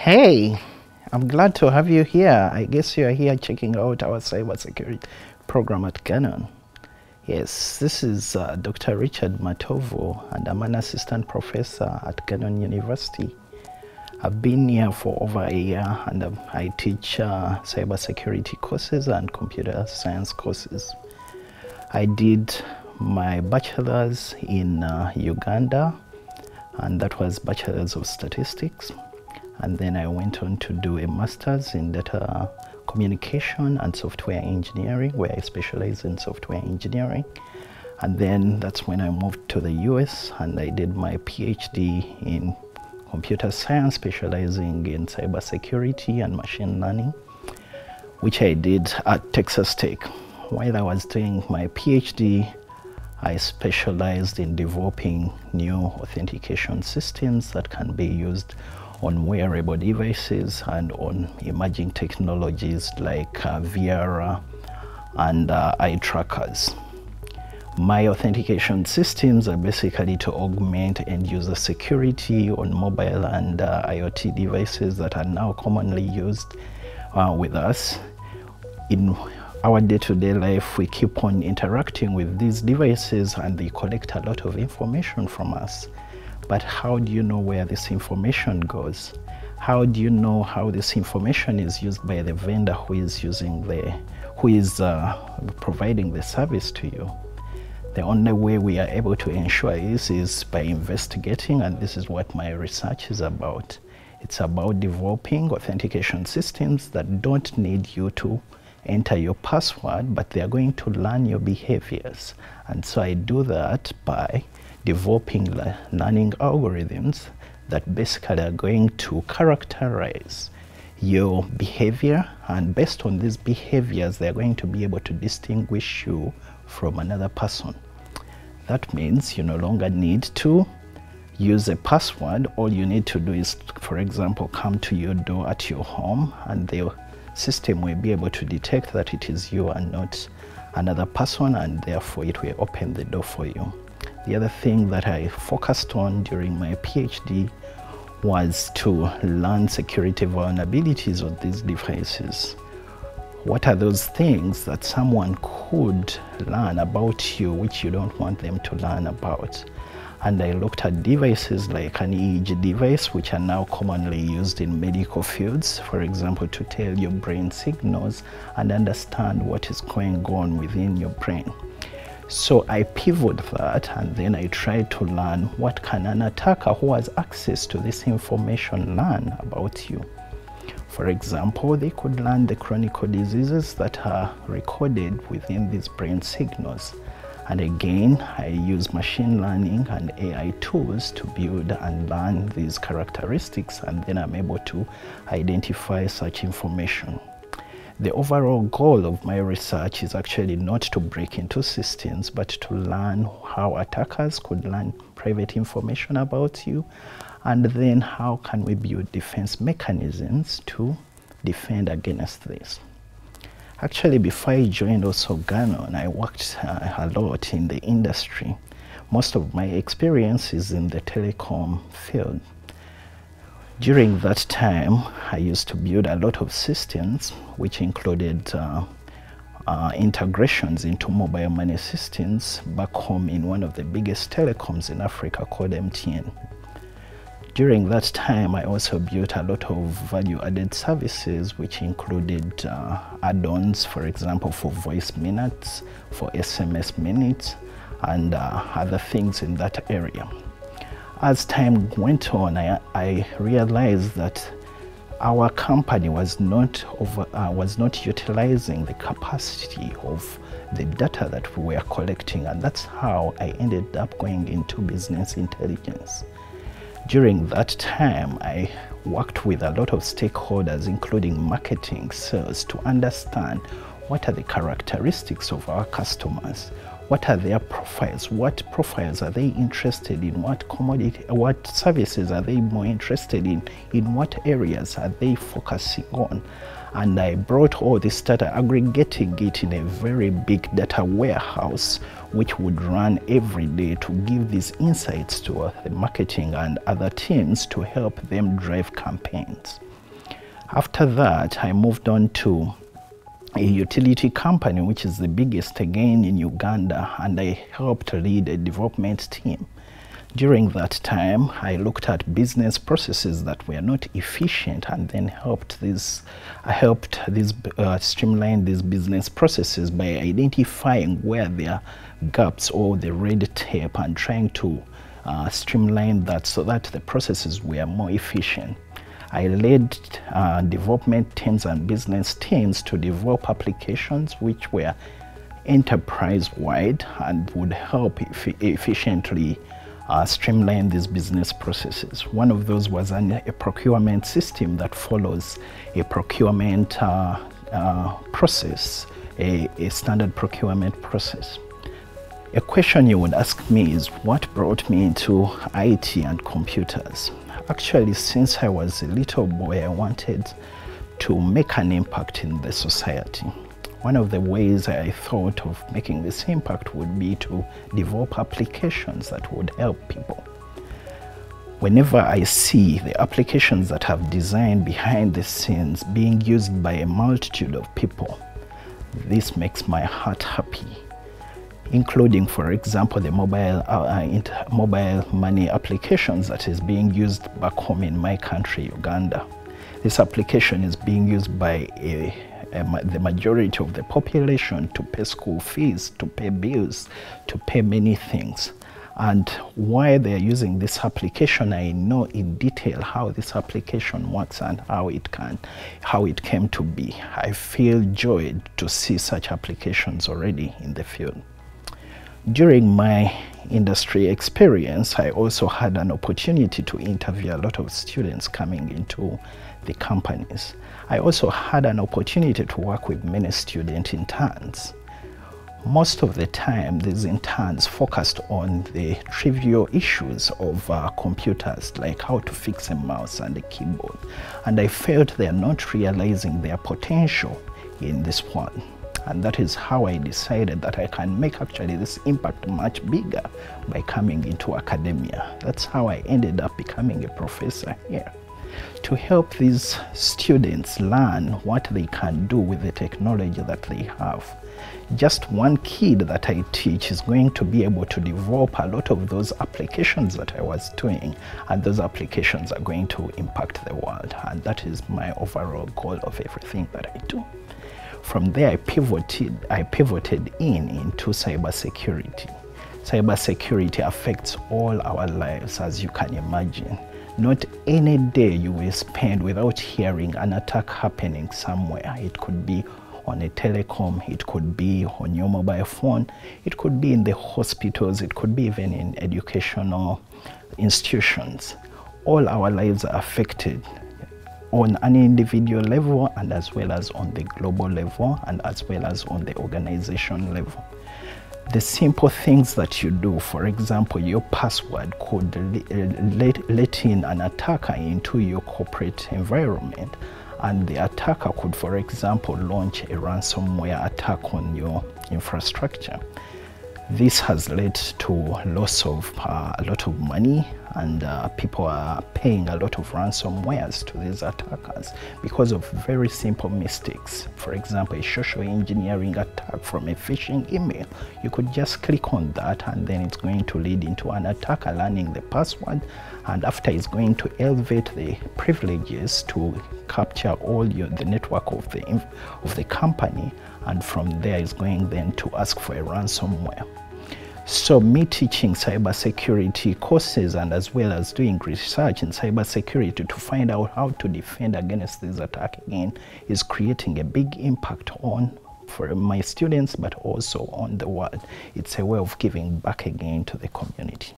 Hey, I'm glad to have you here. I guess you're here checking out our cybersecurity program at Gannon. Yes, this is uh, Dr. Richard Matovu, and I'm an assistant professor at Gannon University. I've been here for over a year, and um, I teach uh, cybersecurity courses and computer science courses. I did my bachelor's in uh, Uganda, and that was Bachelor's of Statistics. And then I went on to do a master's in data communication and software engineering, where I specialize in software engineering. And then that's when I moved to the US and I did my PhD in computer science, specializing in cybersecurity and machine learning, which I did at Texas Tech. While I was doing my PhD, I specialized in developing new authentication systems that can be used on wearable devices and on emerging technologies like uh, VR and uh, eye trackers. My authentication systems are basically to augment end user security on mobile and uh, IoT devices that are now commonly used uh, with us. In our day to day life, we keep on interacting with these devices and they collect a lot of information from us. But how do you know where this information goes? How do you know how this information is used by the vendor who is using the, who is uh, providing the service to you? The only way we are able to ensure this is by investigating, and this is what my research is about. It's about developing authentication systems that don't need you to enter your password, but they are going to learn your behaviors. And so I do that by developing learning algorithms that basically are going to characterize your behavior and based on these behaviors they're going to be able to distinguish you from another person. That means you no longer need to use a password. All you need to do is for example come to your door at your home and the system will be able to detect that it is you and not another person and therefore it will open the door for you the other thing that I focused on during my PhD was to learn security vulnerabilities of these devices. What are those things that someone could learn about you which you don't want them to learn about? And I looked at devices like an EEG device, which are now commonly used in medical fields, for example, to tell your brain signals and understand what is going on within your brain. So I pivot that and then I try to learn what can an attacker who has access to this information learn about you. For example, they could learn the chronic diseases that are recorded within these brain signals. And again, I use machine learning and AI tools to build and learn these characteristics and then I'm able to identify such information. The overall goal of my research is actually not to break into systems, but to learn how attackers could learn private information about you, and then how can we build defense mechanisms to defend against this. Actually, before I joined also Gannon, I worked uh, a lot in the industry. Most of my experience is in the telecom field. During that time, I used to build a lot of systems, which included uh, uh, integrations into mobile money systems back home in one of the biggest telecoms in Africa called MTN. During that time, I also built a lot of value-added services, which included uh, add-ons, for example, for voice minutes, for SMS minutes, and uh, other things in that area as time went on, I, I realized that our company was not over, uh, was not utilizing the capacity of the data that we were collecting, and that's how I ended up going into business intelligence. During that time, I worked with a lot of stakeholders, including marketing, sales, to understand what are the characteristics of our customers, what are their profiles? What profiles are they interested in? What commodity what services are they more interested in? In what areas are they focusing on? And I brought all this data, aggregating it in a very big data warehouse, which would run every day to give these insights to the marketing and other teams to help them drive campaigns. After that, I moved on to a utility company, which is the biggest again in Uganda, and I helped lead a development team. During that time, I looked at business processes that were not efficient and then helped these, I helped these uh, streamline these business processes by identifying where there are gaps or the red tape and trying to uh, streamline that so that the processes were more efficient. I led uh, development teams and business teams to develop applications which were enterprise-wide and would help efficiently uh, streamline these business processes. One of those was an, a procurement system that follows a procurement uh, uh, process, a, a standard procurement process. A question you would ask me is what brought me into IT and computers? Actually, since I was a little boy, I wanted to make an impact in the society. One of the ways I thought of making this impact would be to develop applications that would help people. Whenever I see the applications that have designed behind the scenes being used by a multitude of people, this makes my heart happy including, for example, the mobile, uh, uh mobile money applications that is being used back home in my country, Uganda. This application is being used by a, a, the majority of the population to pay school fees, to pay bills, to pay many things. And why they're using this application, I know in detail how this application works and how it can, how it came to be. I feel joy to see such applications already in the field. During my industry experience, I also had an opportunity to interview a lot of students coming into the companies. I also had an opportunity to work with many student interns. Most of the time, these interns focused on the trivial issues of uh, computers, like how to fix a mouse and a keyboard. And I felt they're not realizing their potential in this one. And that is how I decided that I can make actually this impact much bigger by coming into academia. That's how I ended up becoming a professor here to help these students learn what they can do with the technology that they have. Just one kid that I teach is going to be able to develop a lot of those applications that I was doing, and those applications are going to impact the world. And that is my overall goal of everything that I do. From there, I pivoted, I pivoted in into cybersecurity. Cybersecurity affects all our lives, as you can imagine. Not any day you will spend without hearing an attack happening somewhere. It could be on a telecom, it could be on your mobile phone, it could be in the hospitals, it could be even in educational institutions. All our lives are affected on an individual level and as well as on the global level and as well as on the organization level. The simple things that you do, for example, your password could let, let in an attacker into your corporate environment and the attacker could, for example, launch a ransomware attack on your infrastructure. This has led to loss of uh, a lot of money and uh, people are paying a lot of ransomwares to these attackers because of very simple mistakes. For example, a social engineering attack from a phishing email. You could just click on that and then it's going to lead into an attacker learning the password and after it's going to elevate the privileges to capture all your, the network of the, of the company and from there is going then to ask for a ransomware. So me teaching cybersecurity courses and as well as doing research in cybersecurity to find out how to defend against this attack again is creating a big impact on for my students but also on the world. It's a way of giving back again to the community.